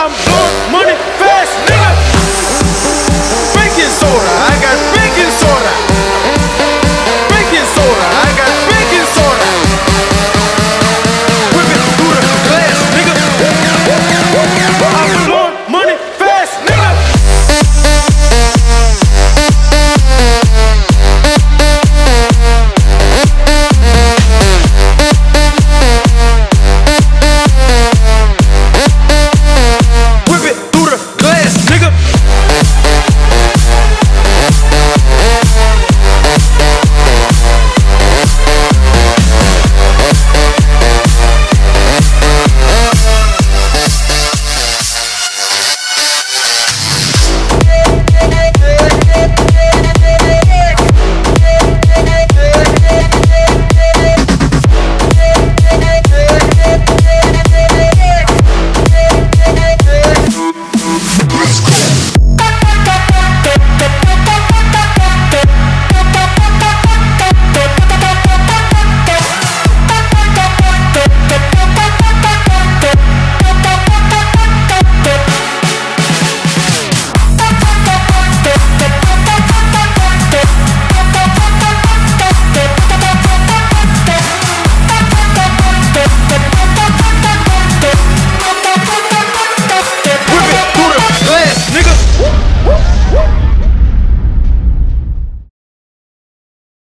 I'm blowing money fast, nigga. Baking soda, I got baking soda. Baking soda, I